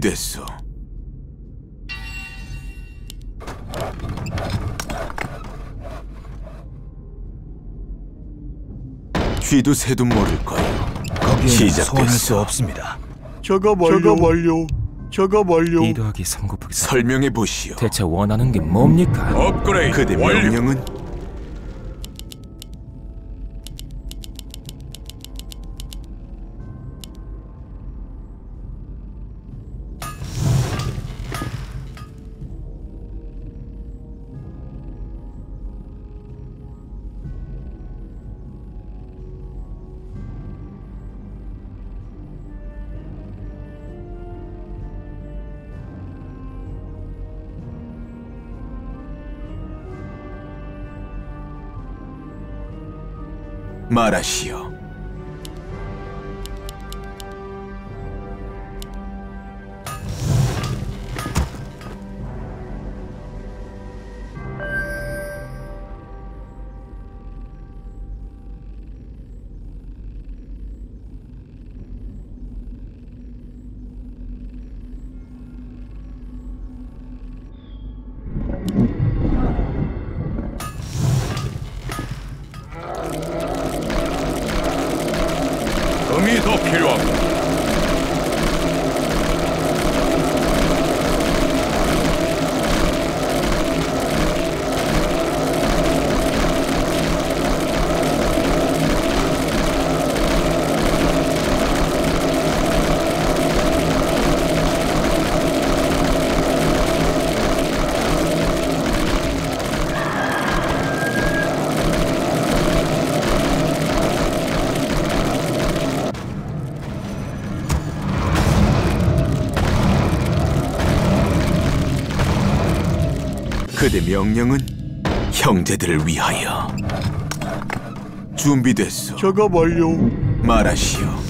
준비됐어. 쥐도 새도 모를 거요. 거기에는 시작됐어. 소환할 수 없습니다. 작업 완료. 작업 완료. 작업 완료. 2 더하기 3 곱하기 4 설명해 보시오. 대체 원하는 게 뭡니까? 업그레이드 그대 완료. 명령은 말하 그대 명령은 형제들을 위하여. 준비됐어. 작업 완료. 말하시오.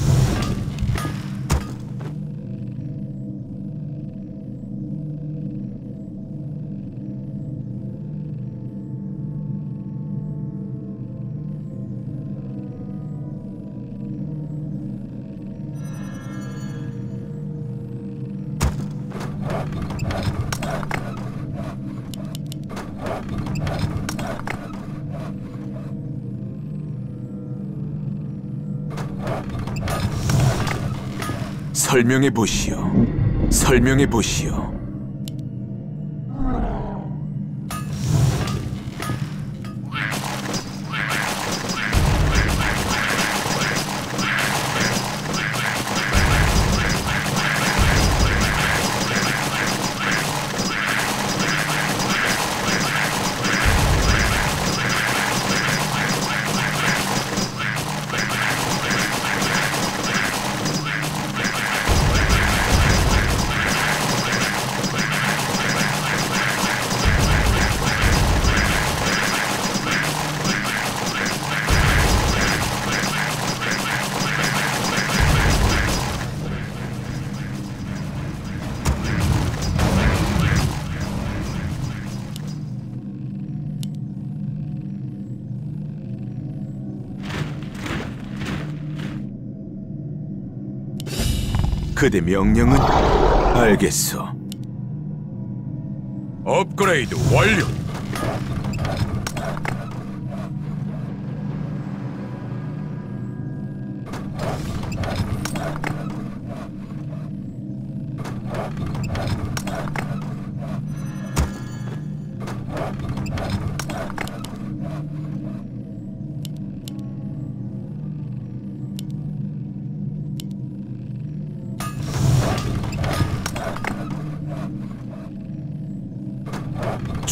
설명해 보시오. 설명해 보시오. 그대 명령은 알겠소. 업그레이드 완료.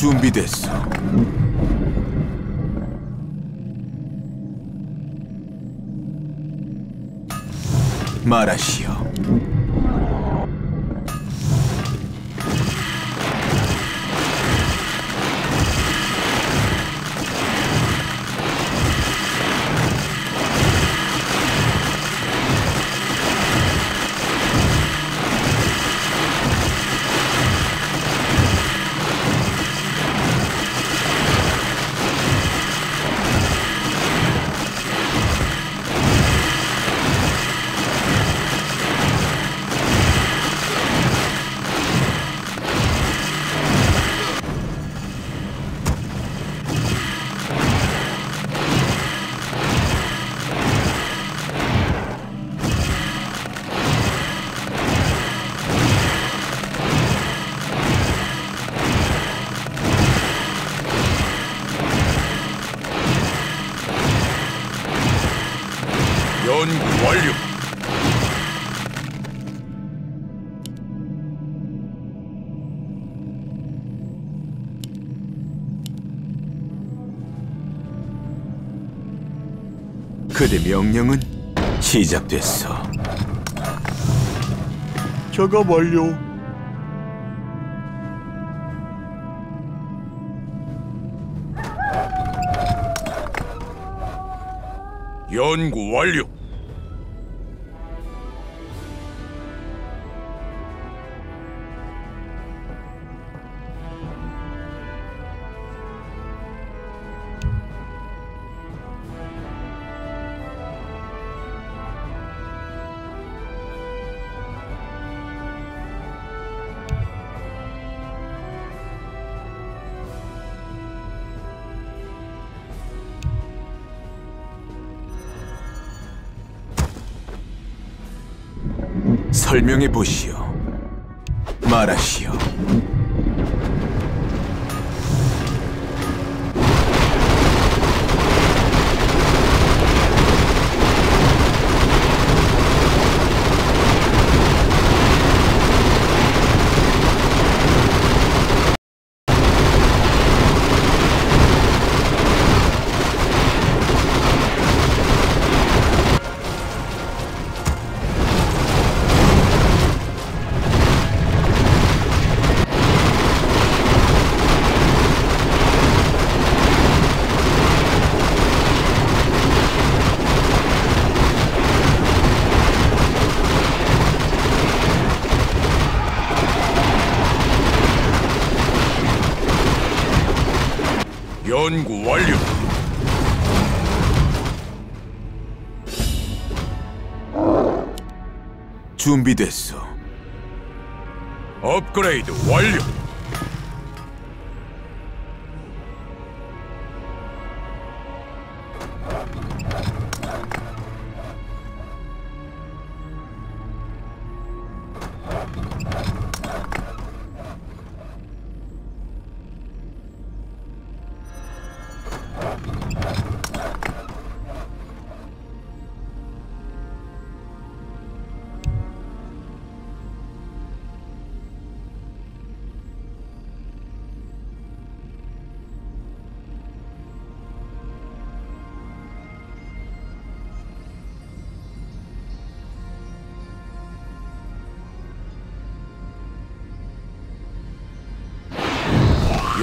준비됐어. 말하시오. 그대 명령은 시작됐어. 작업 완료. 연구 완료. 설명해 보시오. 말하시오. 준비됐어. 업그레이드 완료.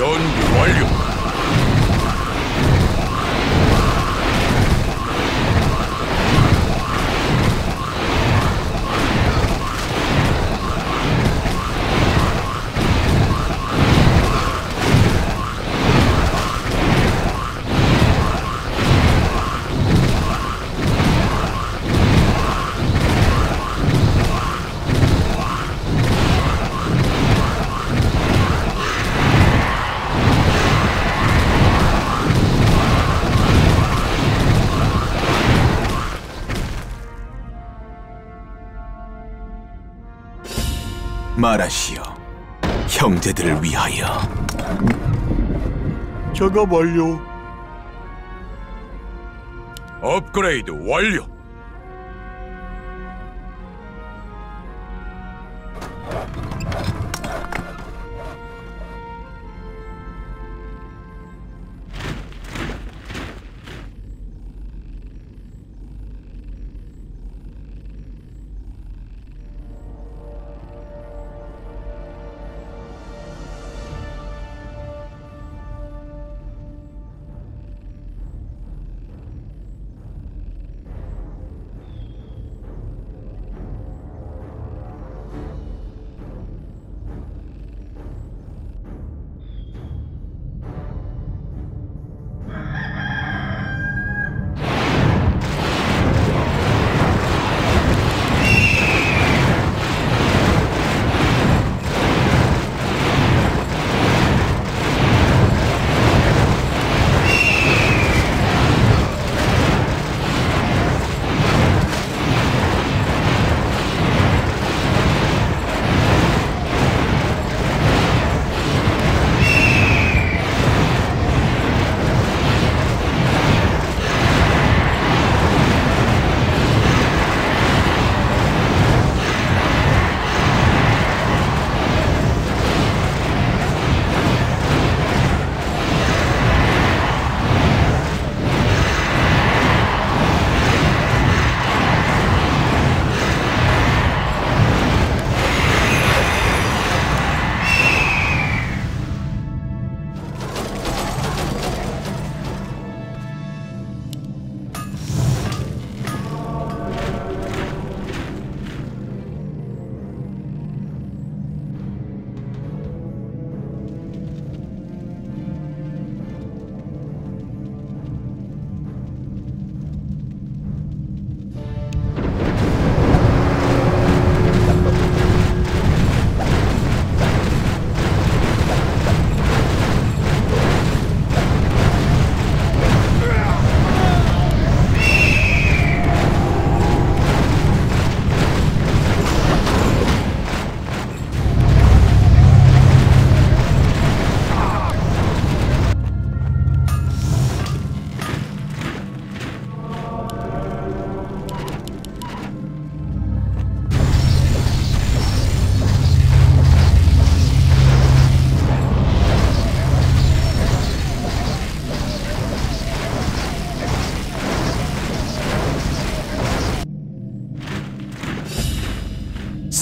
연구 완료. 말하시오. 형제들을 위하여. 작업 완료. 업그레이드 완료.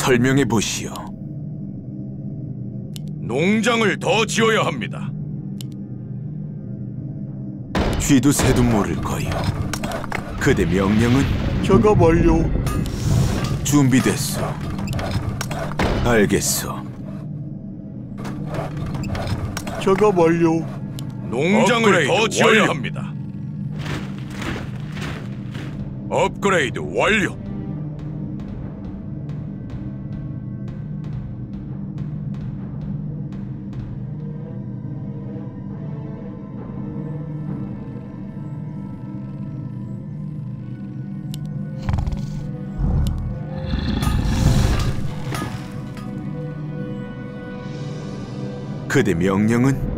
설명해 보시오. 농장을 더 지어야 합니다. 쥐도 새도 모를 거요. 그대 명령은 작업 완료. 준비됐소. 알겠소. 작업 완료. 농장을 더 지어야 합니다. 업그레이드 완료. 그대 명령은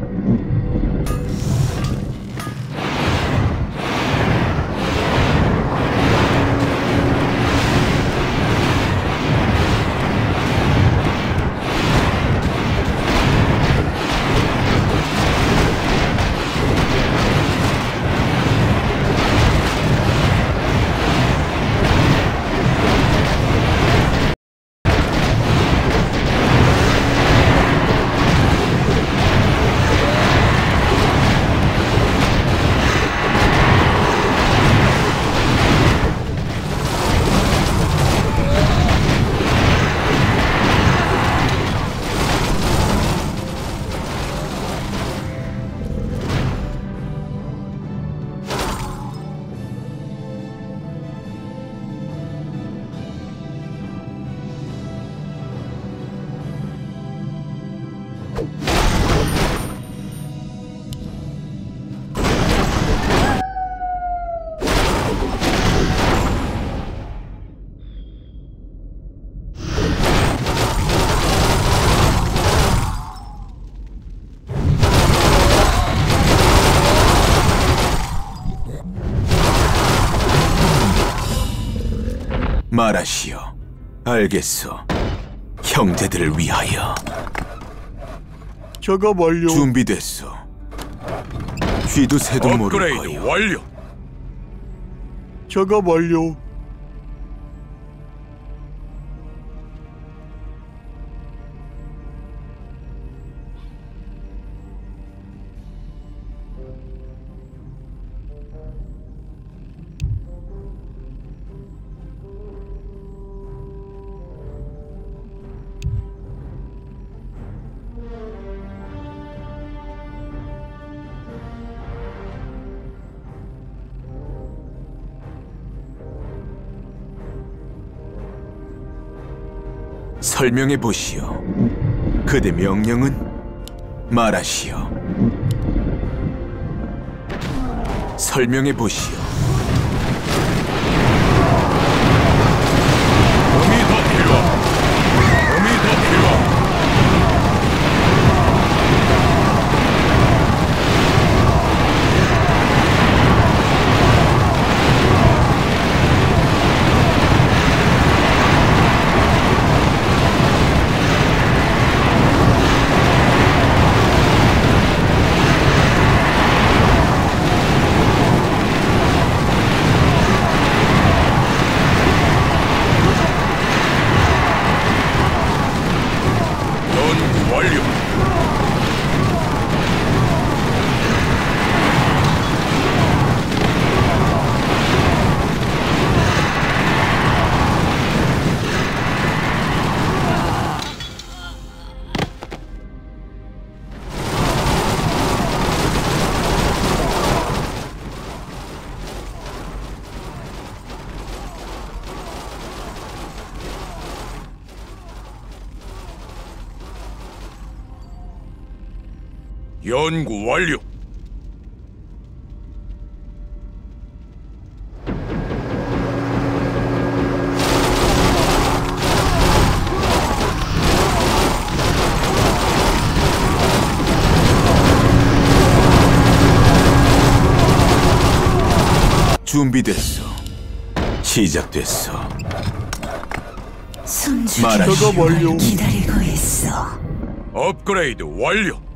말하시오. 알겠소. 형제들을 위하여 작업 완료. 준비됐소. 쥐도 새도 모를 업그레이드 거요. 완료. 작업 완료. 설명해 보시오. 그대 명령은 말하시오. 설명해 보시오. 연구 완료. 준비됐소. 시작됐소. 숨죽이 말하시오. 작업 완료. 기다리고 있어. 업그레이드 완료.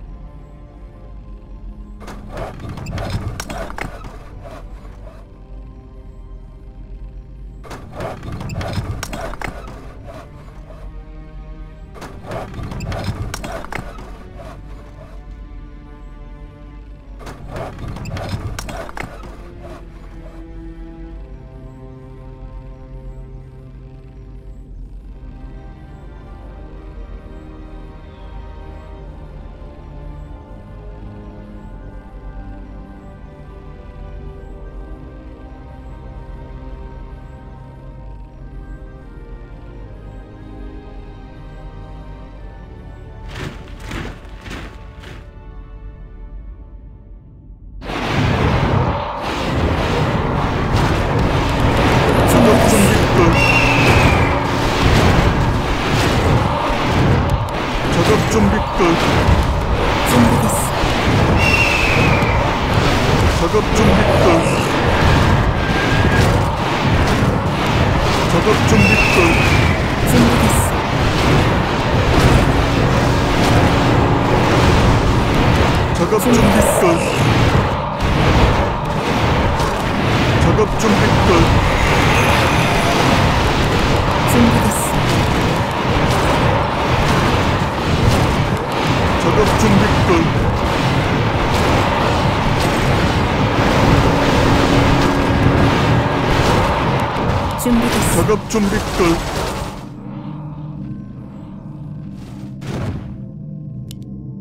준비 끝.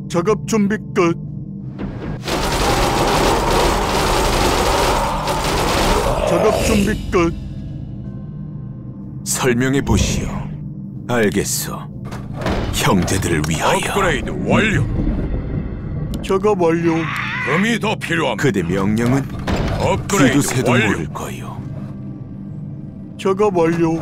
작업 준비 끝. 작업 준비 끝. 설명해 보시오. 알겠어. 형제들을 위하여 업그레이드 완료. 작업 완료. 금이 더 필요합니다. 그대 명령은 업그레이드 완료. 모를 거요. 작업 완료.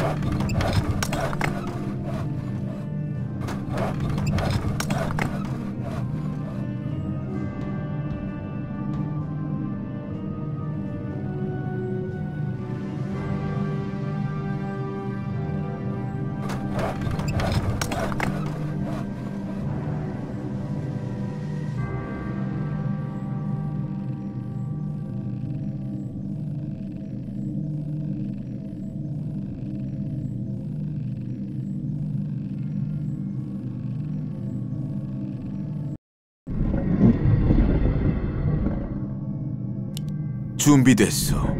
준비됐어.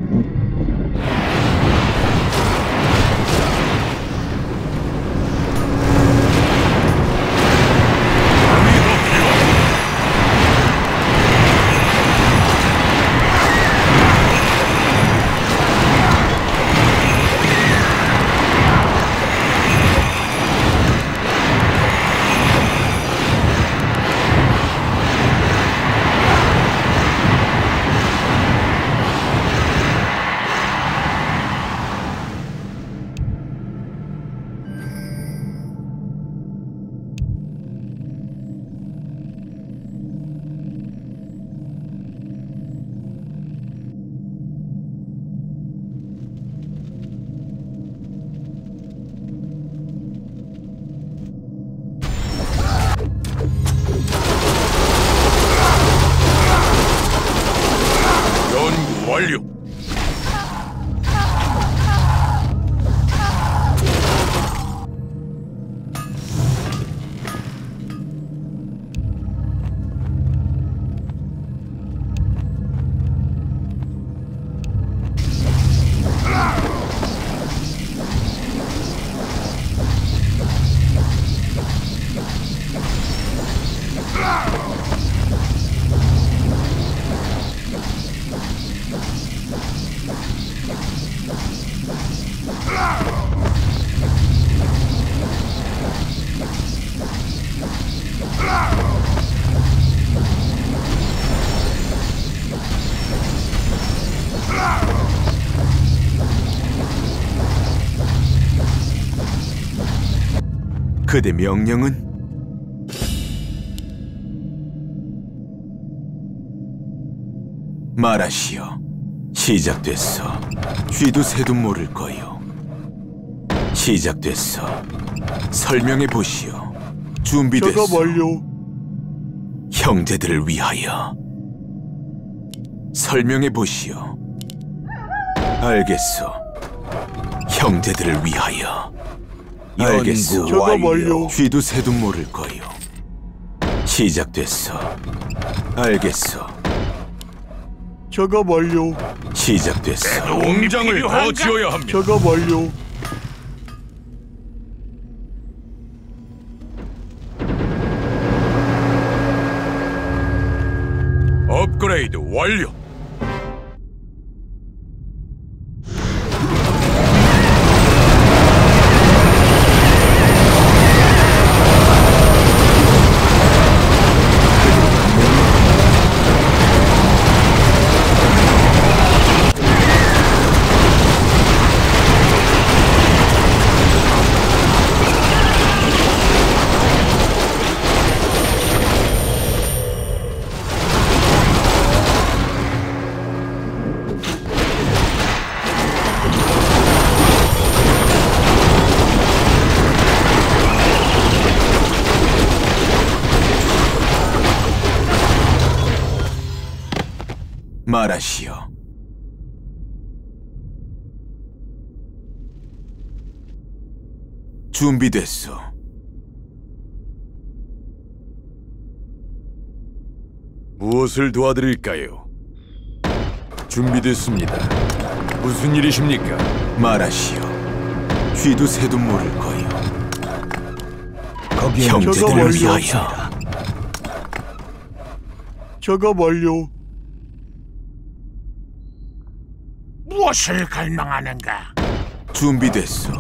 그대 명령은 말하시오. 시작됐어. 쥐도 새도 모를 거요. 시작됐어. 설명해 보시오. 준비됐어. 작업 완료. 형제들을 위하여. 설명해 보시오. 알겠어. 형제들을 위하여. 알겠어. 작업 완료. 쥐도 새도 모를 거요. 시작됐어. 알겠어. 작업 완료. 시작됐어. 농장을 더 지어야 합니다. 작업 완료. 업그레이드 완료. 말하시오. 준비됐소. 무엇을 도와드릴까요? 준비됐습니다. 무슨 일이십니까? 말하시오. 쥐도 새도 모를 거요. 거기에 형제들을 위하여. 작업 완료. 무엇을 갈망하는가? 준비됐소.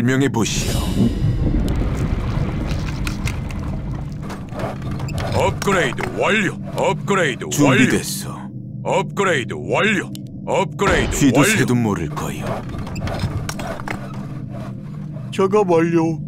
설명해 보시오. 업그레이드 완료. 업그레이드 완료. 준비됐소. 업그레이드 완료. 업그레이드 쥐도 완료. 새도 모를 거요. 작업 완료.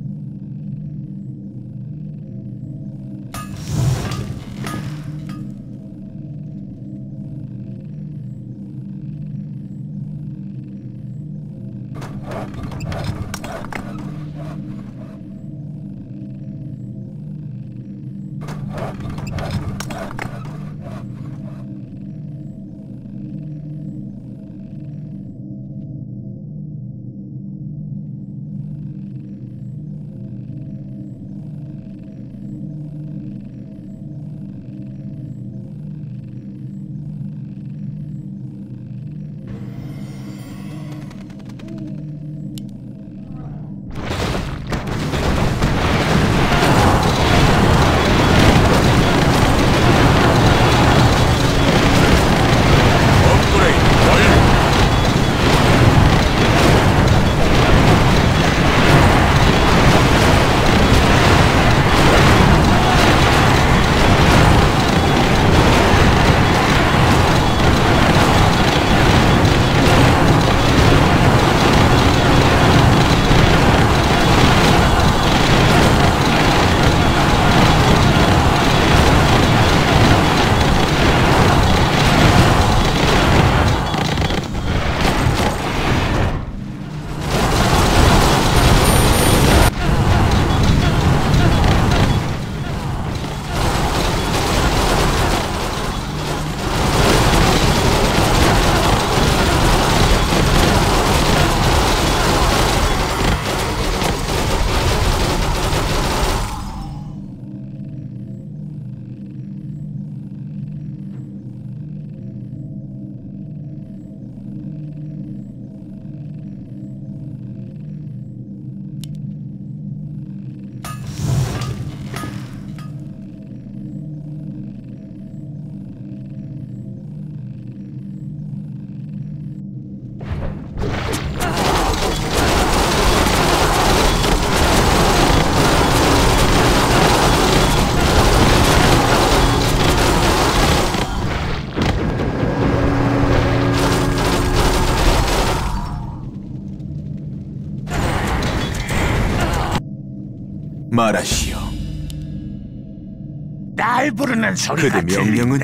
말하시오. 날 부르는 소리가 그대 명령은?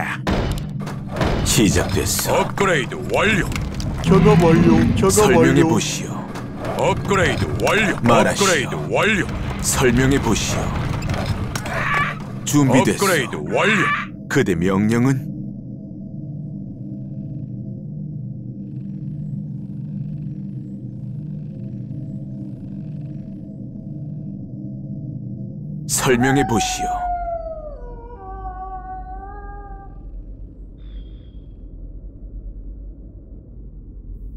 시작됐어. 업그레이드 완료. 작업 완료. 작업 설명해 완료. 보시오. 업그레이드 완료. 말하시오. 업그레이드 완료. 설명해 보시오. 준비됐어. 업그레이드 완료. 그대 명령은 설명해 보시오.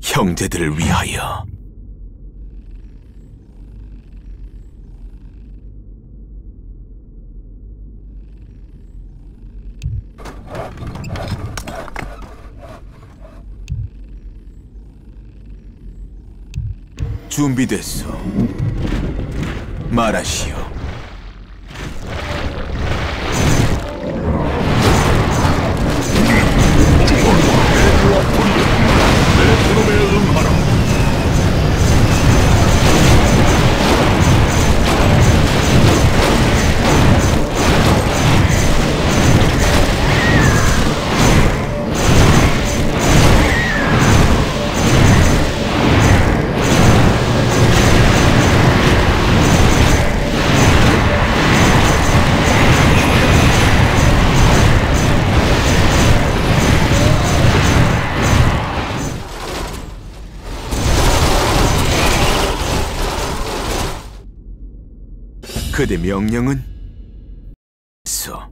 형제들을 위하여 준비됐소. 말하시오. 그대 명령은 서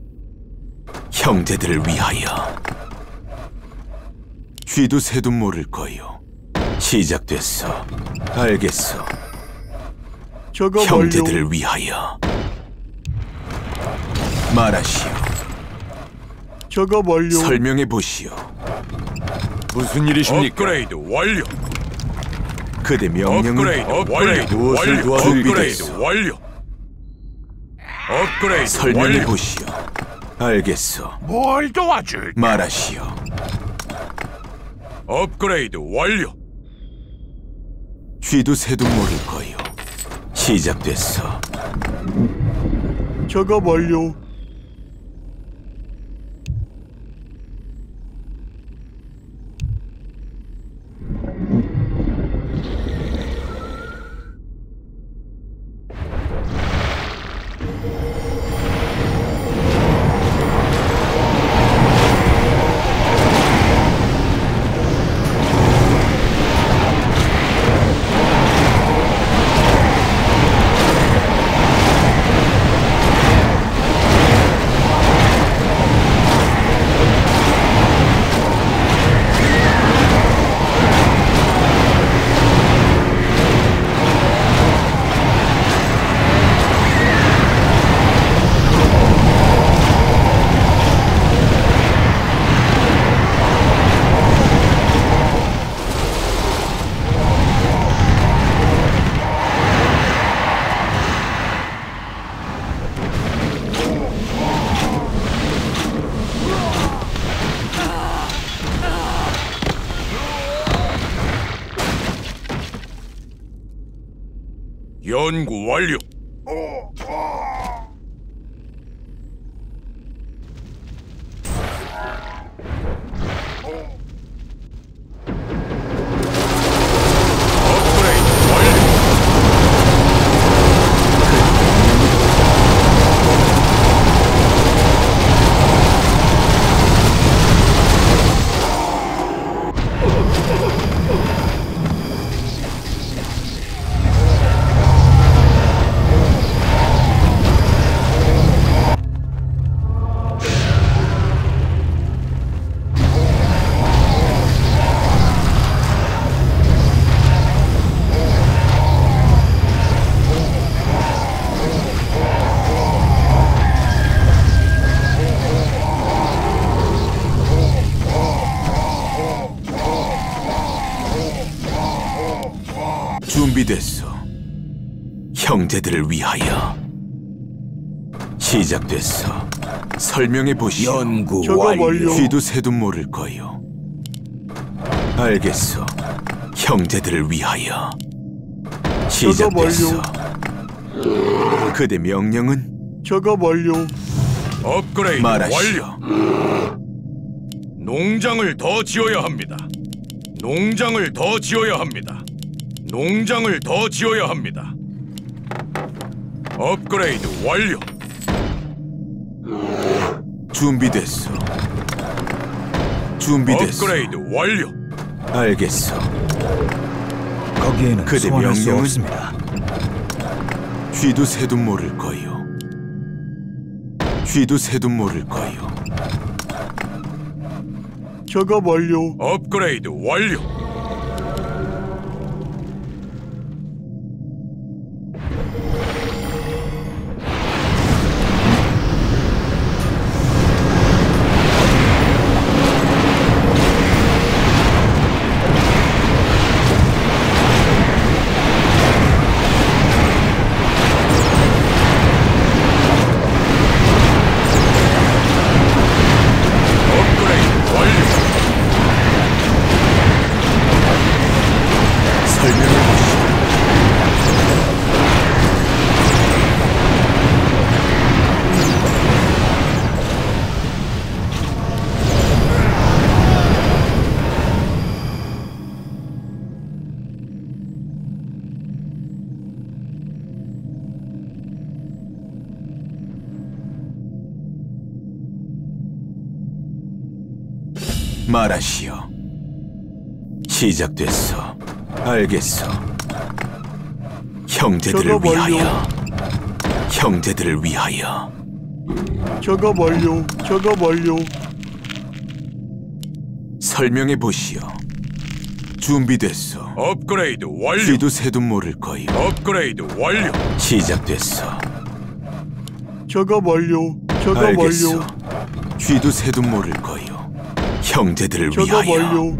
형제들을 위하여 쥐도 새도 모를 거요. 시작됐어. 알겠어. 작업 완료. 형제들을 위하여 말하시오. 작업 완료. 설명해 보시오. 무슨 일이십니까? 업그레이드 완료. 그대 명령은 업그레이드 완료. 업그레이드. 완료. 업그레이드 설명해. 보시오. 알겠어. 뭘 도와줄? 말하시오. 업그레이드 완료. 쥐도 새도 모를 거요. 시작됐어. 작업 완료. 연구 완료. 업그 시작됐어. 설명해 보시오. 연구 완료. 쥐도 새도 모를 거요. 알겠어. 형제들을 위하여. 시작됐어. 그대 명령은 작업 완료. 업그레이드 말하시오. 완료. 농장을 더 지어야 합니다. 농장을 더 지어야 합니다. 농장을 더 지어야 합니다. 업그레이드 완료. 준비됐소. 준비됐소. 업그레이드 완료. 알겠소. 거기에는 그대 소환할 수 명령은? 없습니다. 쥐도 새도 모를 거요. 쥐도 새도 모를 거요. 작업 완료. 업그레이드 완료. 말하시오. 시작됐소. 알겠소. 형제들을 작업 완료. 위하여. 형제들을 위하여. 작업 완료. 작업 완료. 설명해 보시오. 준비됐소. 업그레이드 완료. 쥐도 새도 모를 거요. 업그레이드 완료. 시작됐소. 작업 완료. 작업. 완료. 쥐도 새도 모를 거요. 형제들을 작업 위하여. 완료.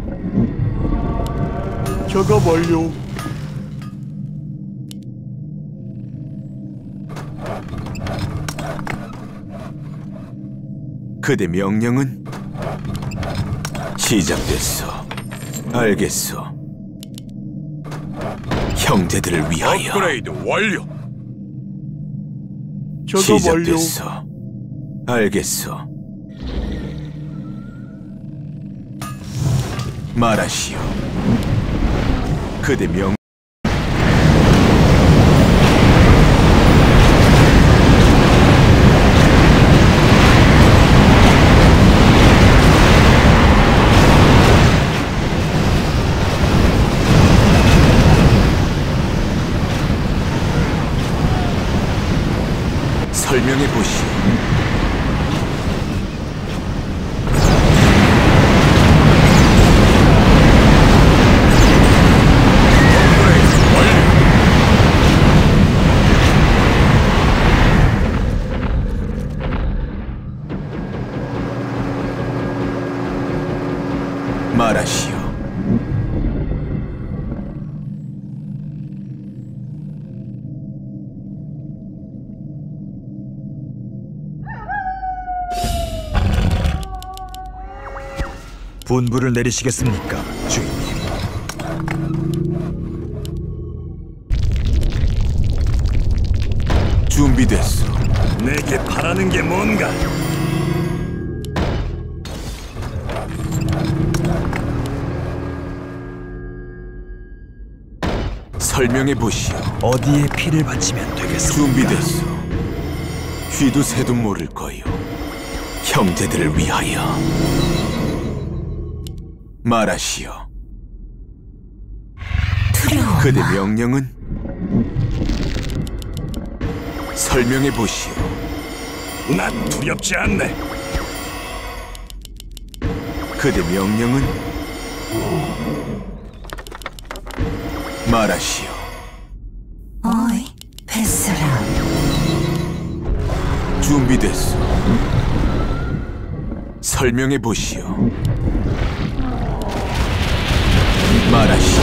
작업 완료. 그대 명령은 시작됐소. 알겠소. 형제들을 위하여. 업그레이드 완료. 시작됐소. 알겠소. 말하시오. 그대 명 설명해 보시오. 업그레이드 완료. 말하시오. 분부를 내리시겠습니까, 주인님? 준비됐소. 내게 바라는 게 뭔가? 설명해 보시오. 어디에 피를 바치면 되겠습니까? 준비됐소. 쥐도 새도 모를 거요. 형제들을 위하여. 말하시오. 두려워. 그대 명령은 설명해 보시오. 난 두렵지 않네. 그대 명령은 말하시오. 어이, 베스라. 준비됐소. 설명해 보시오. 말하시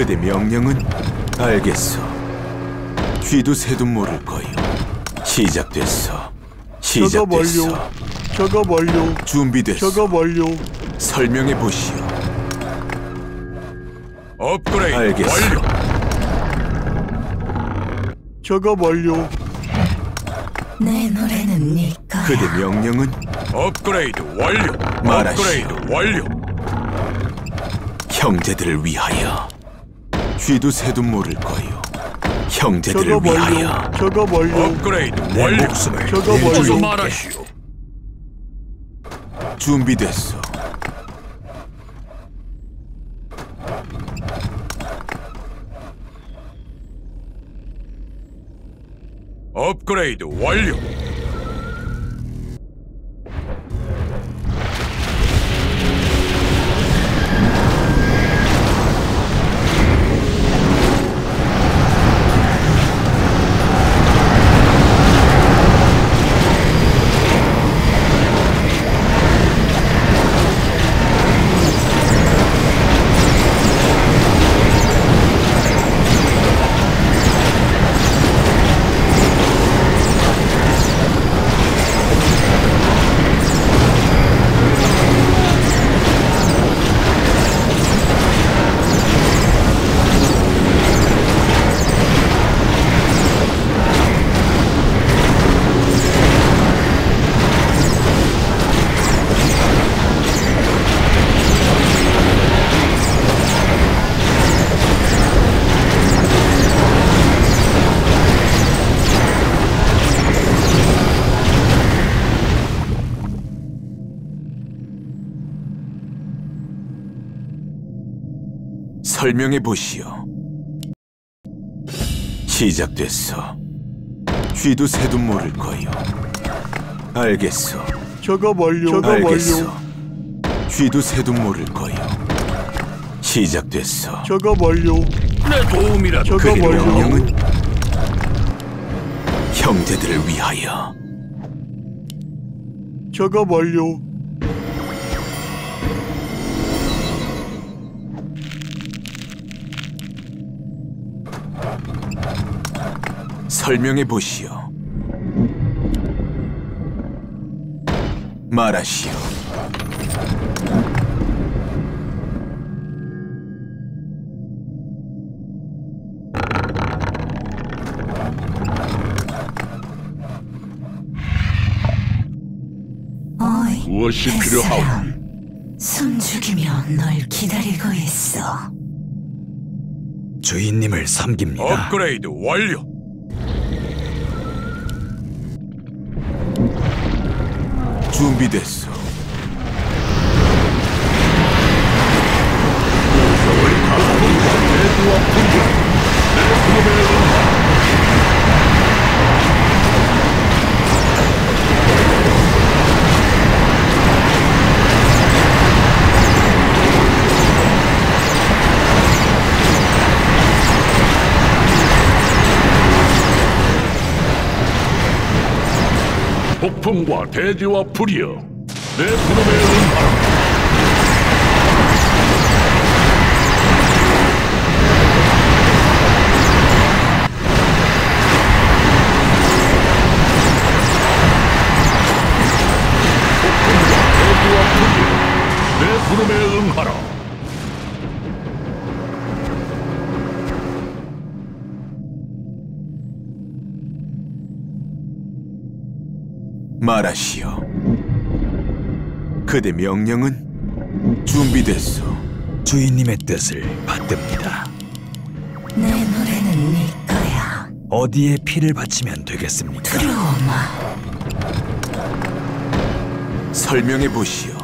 그대 명령은 알겠소. 쥐도 새도 모를 거요. 시작됐어. 작업. 시작됐어. 작업 완료. 준비됐어. 작업 완료. 설명해 보시오. 업그레이드 알겠어. 완료. 작업 완료. 내 노래는 네 거야. 그대 명령은 업그레이드 완료. 말하시오. 업그레이드 완료. 형제들을 위하여. 쥐도 새도 모를 거요. 형제들을 위하여. 작업 완료. 업그레이드 내 완료. 목숨을 어서 완료. 말하시오. 준비됐어. 업그레이드 완료. 설명해 보시오. 시작됐어. 쥐도 새도 모를 거요. 알겠어. 작업 완료. 작업. 완료. 쥐도 새도 모를 거요. 시작됐어. 작업 완료. 내 도움이라도 작업 그의 완료. 명령은 형제들을 위하여. 작업 완료. 설명해 보시오. 말하시오. 어이, 무엇이 베스람. 숨 죽이며 널 기다리고 있어. 주인님을 섬깁니다. 업그레이드 완료. 준비됐어. 폭풍과 대지와 불이여 내 부름에 응하 말하시오. 그대 명령은 준비됐어. 주인님의 뜻을 받듭니다. 내 노래는 네 거야. 어디에 피를 바치면 되겠습니까? 들어오마. 설명해 보시오.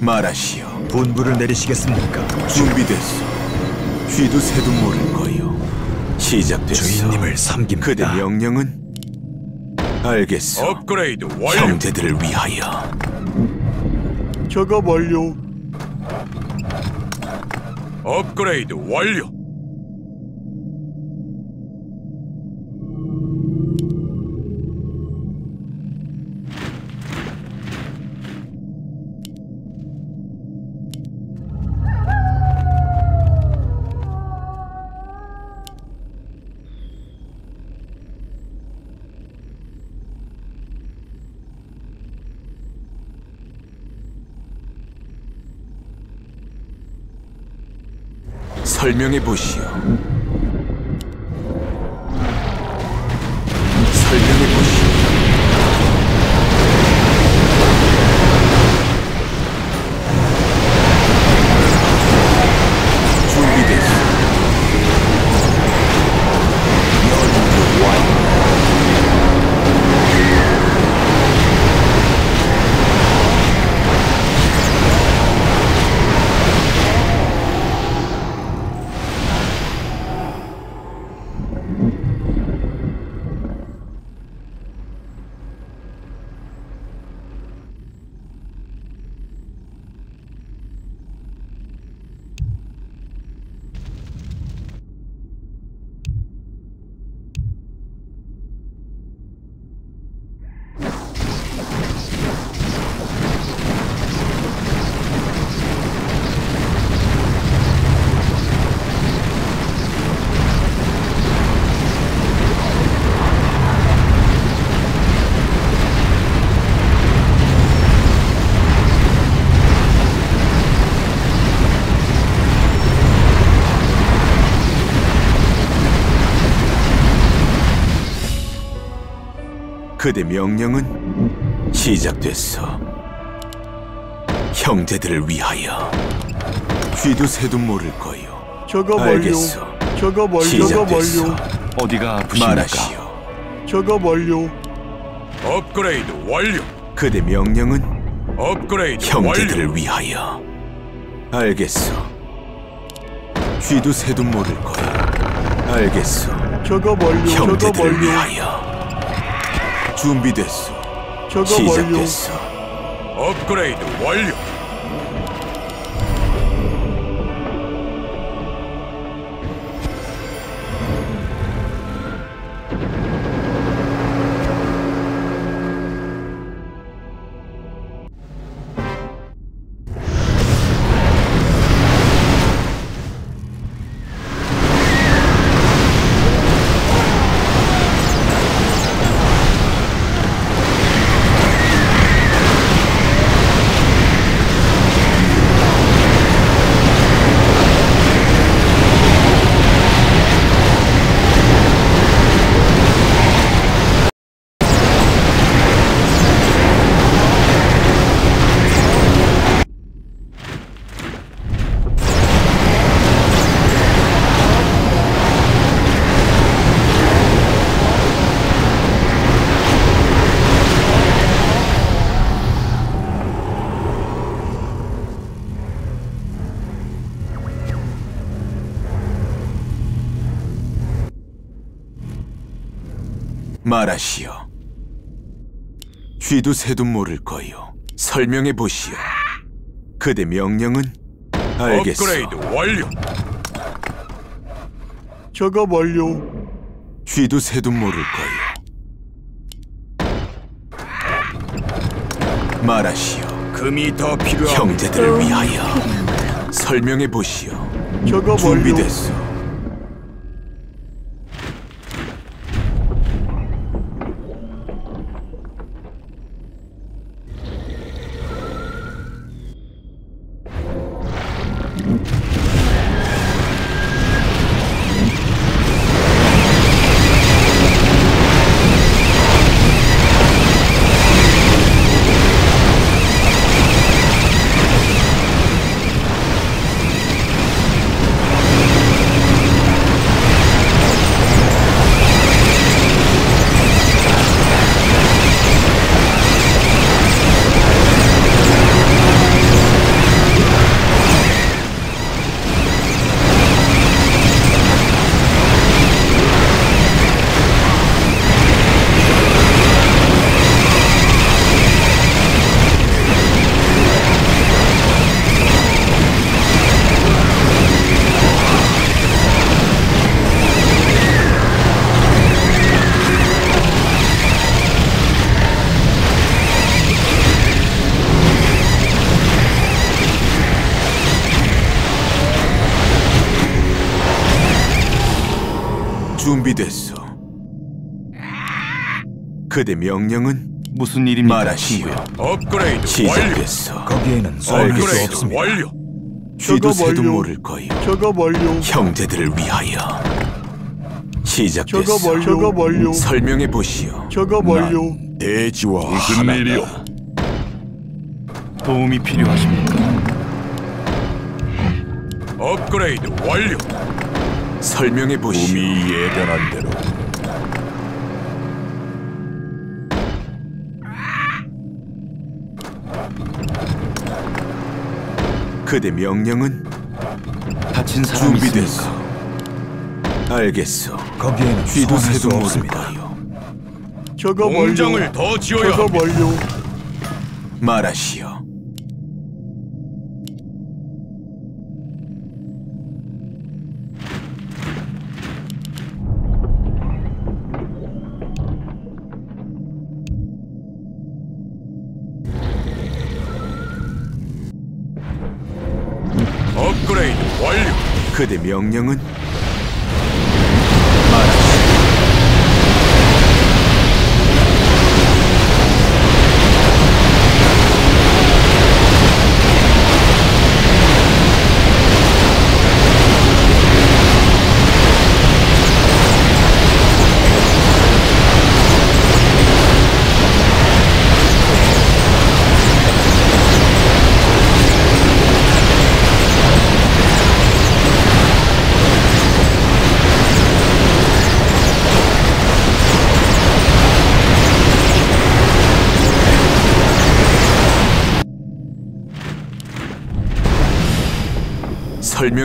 말하시오. 분부를 내리시겠습니까? 준비됐어. 쥐도 새도 모를 거요. 시작됐어. 주인님을 섬깁니다. 그대 명령은 알겠어. 업그레이드 완료. 형제들을 위하여. 작업 완료. 업그레이드 완료. 설명해 보시오. 그대 명령은 시작됐어. 형제들을 위하여 쥐도 새도 모를 거요. 저거. 알겠어. 저거 멀려. 저거. 멀려. 어디가 아프십니까? 말하시오. 저거 멀려. 업그레이드 완료. 그대 명령은 업그레이드 형제들을 위하여. 알겠어. 쥐도 새도 모를 거야. 알겠어. 저거. 저거 형제들을. 위하여. 준비됐어. 시작됐어. 업그레이드 완료. 말하시오. 쥐도 새도 모를 거요. 설명해 보시오. 그대 명령은 알겠어. 업그레이드 완료. 저거 멀려. 쥐도 새도 모를 거요. 말하시오. 금이 더 필요합니다. 형제들을 위하여 설명해 보시오. 준비됐어. 그대 명령은 무슨 말하시오. 업그레이드 완료. 시작됐어. 거기에는 업그레이드 없습니다. 완료. 쥐도 새도. 모를 거요. 작업 완료. 형제들을 위하여 시작됐어. 작업 완료. 작업 완료. 설명해 보시오. 작업 완료. 대지와 무슨 일이요? 도움이 필요하십니까? 업그레이드 완료. 설명해 보시오. 몸이 예견한 대로 그대 명령은 다친 사람 준비됐어. 있습니까? 알겠어. 거기에는 쥐도 새도 없습니다. 작업 완료. 공장을 더 지어야 작업 합니다. 완료. 말하시오. 명령은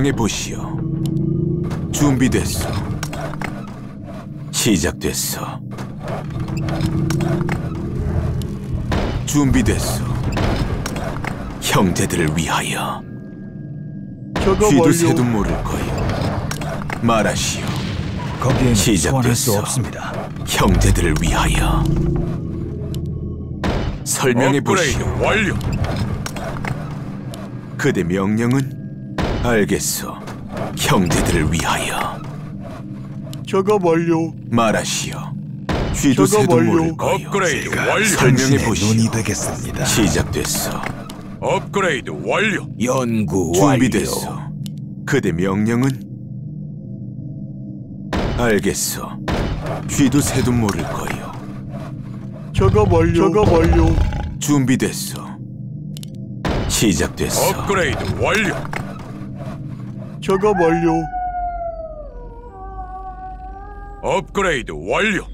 설명해 보시오. 준비됐어. 시작됐어. 준비됐어. 형제들을 위하여 쥐도 새도. 모를 거요. 말하시오. 거기에는 소환할 수 시작됐어. 없습니다. 형제들을 위하여 설명해 보시오. 완료. 그대 명령은 알겠어. 형제들을 위하여 작업 완료. 말하시오. 쥐도 작업 새도 완료. 모를 거요. 업그레이드 완료. 설명해 당신의 보시오. 눈이 되겠습니다. 시작됐어. 업그레이드 완료. 연구 준비됐어. 그대 명령은 알겠어. 쥐도 새도 모를 거요. 작업 완료. 작업 완료. 준비됐어. 시작됐어. 업그레이드 완료. 작업 완료. 업그레이드 완료.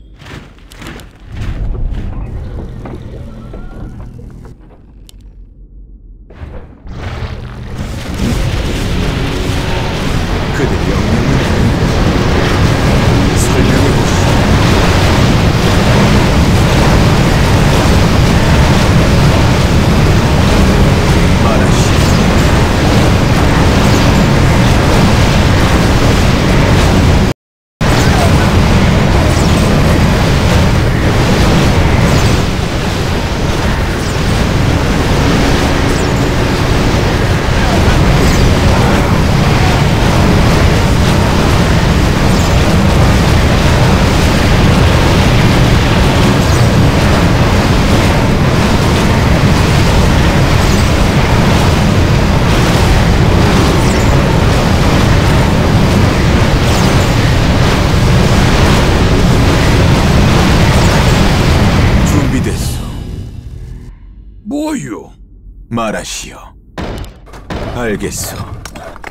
알겠어.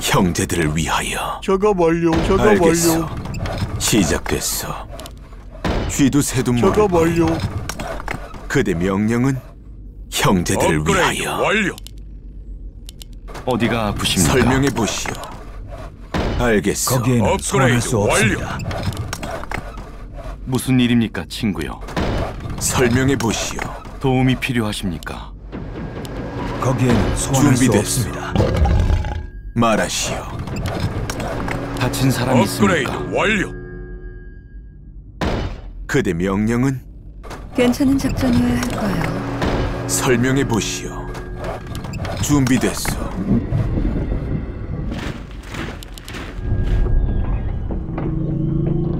형제들을 위하여. 작업 완료. 작업 알겠어. 완료. 시작됐어. 쥐도 새도 모를 작업 완료. 그대 명령은 형제들을 업그레이드 위하여. 완료. 어디가 아프십니까? 설명해 보시오. 알겠어. 거기에는 소환할 수 업그레이드 없습니다. 무슨 일입니까, 친구요? 설명해 보시오. 도움이 필요하십니까? 거기에는 소환할 수. 없습니다. 말하시오. 다친 사람 업그레이드 있습니까? 완료. 그대 명령은 괜찮은 작전이어야 할 거예요. 설명해 보시오. 준비됐어.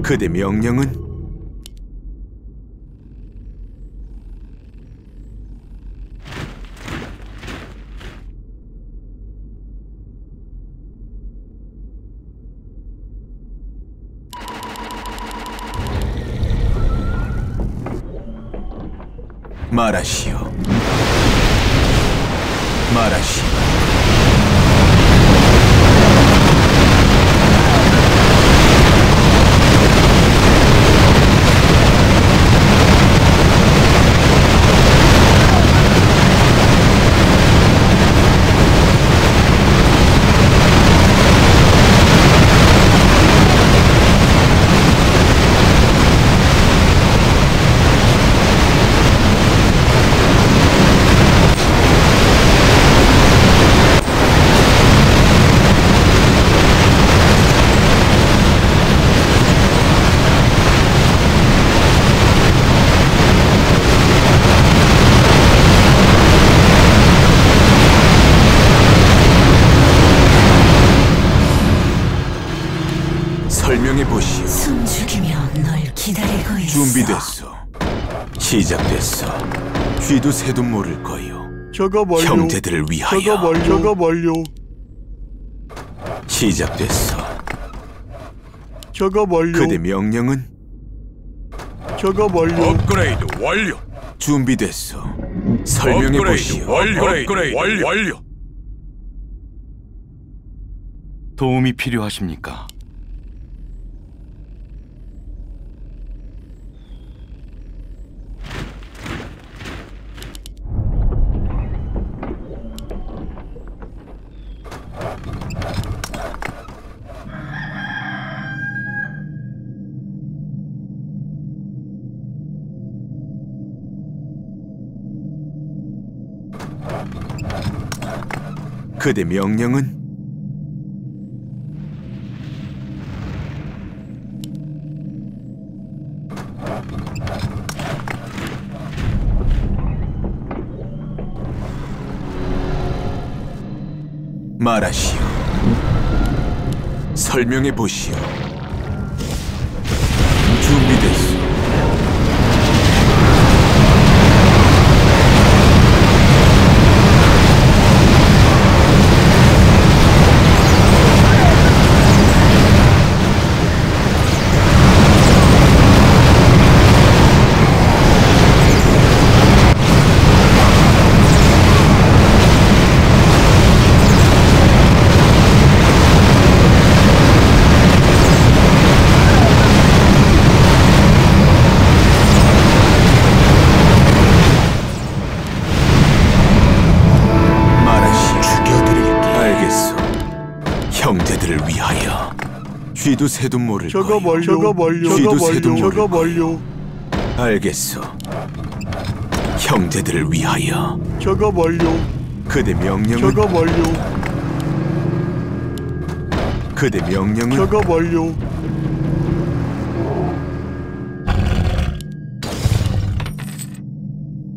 그대 명령은 작업 완료. 형제들을 위하여. 작업 완료. 작업 완료. 시작됐어. 작업 완료. 그대 명령은 작업 완료. 업그레이드 완료. 준비됐어. 설명해 보시오. 완료. 업그레이드 완료. 완료. 도움이 필요하십니까? 그대 명령은 말하시오. 설명해 보시오. 쥐도 새도 모를 작업 거요. 작업 완료. 쥐도 새도 완료. 모를 거요. 완료. 알겠소. 형제들을 위하여. 작업 완료. 그대 명령은 작업 완료. 그대 명령은 작업 완료.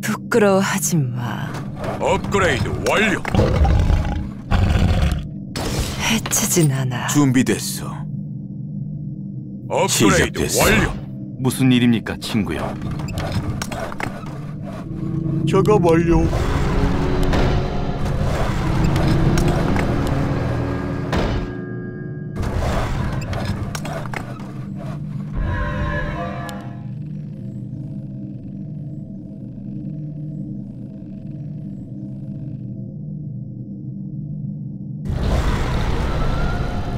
부끄러워하지 마. 업그레이드 완료. 해치진 않아. 준비됐소. 시작됐어. 완료. 무슨 일입니까, 친구요? 작업 완료.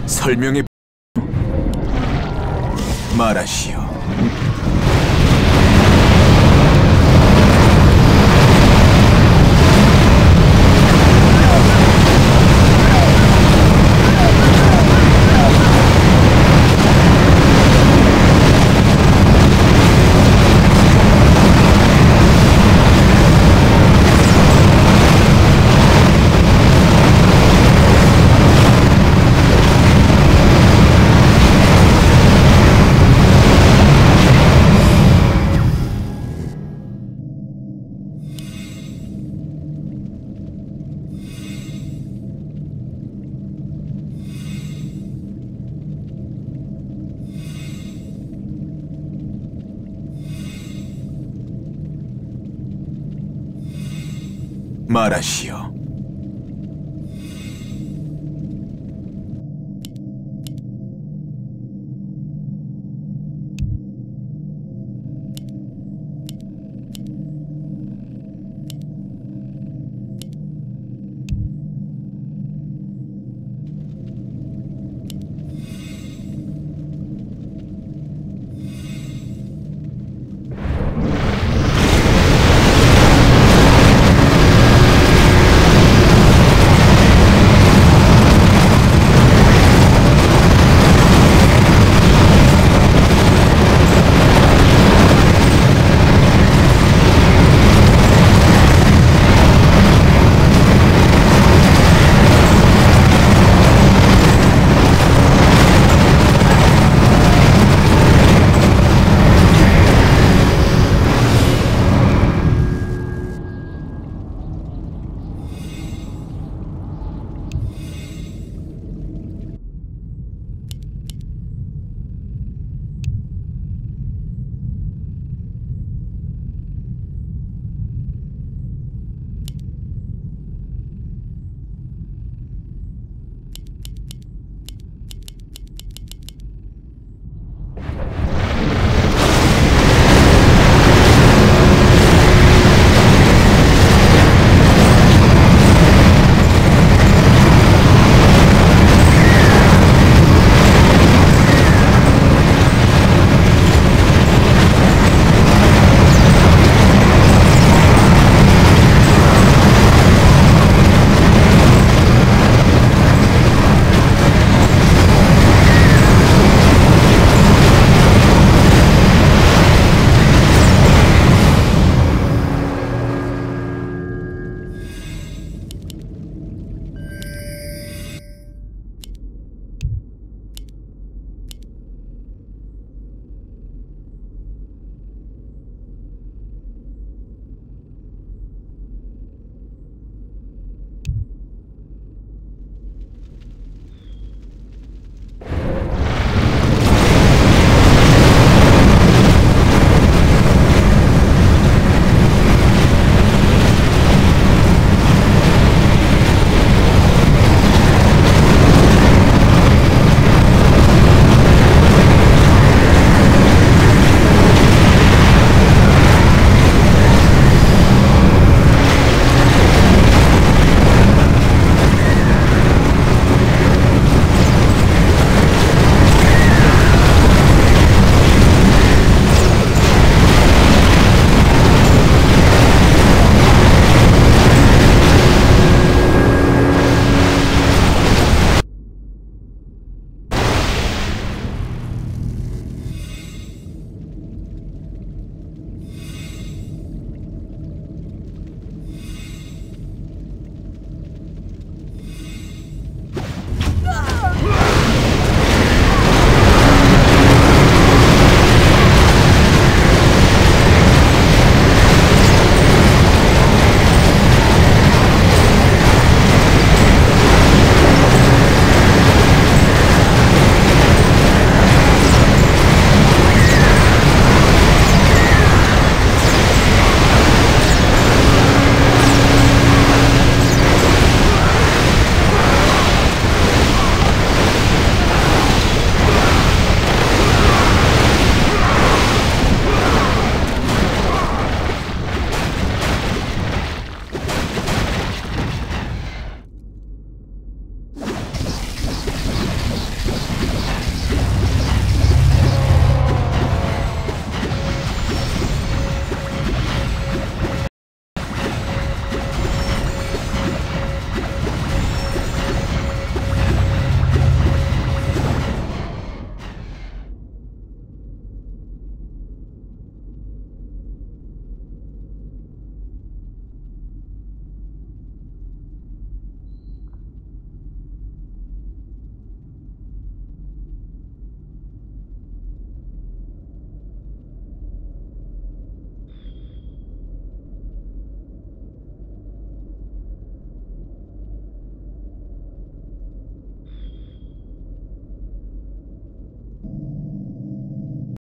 설명해 말하시